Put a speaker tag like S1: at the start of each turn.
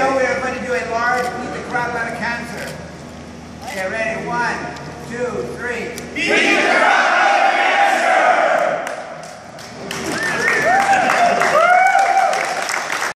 S1: video, we are going to do a large beat the crap out of cancer. Okay, ready? One, two, three. Beat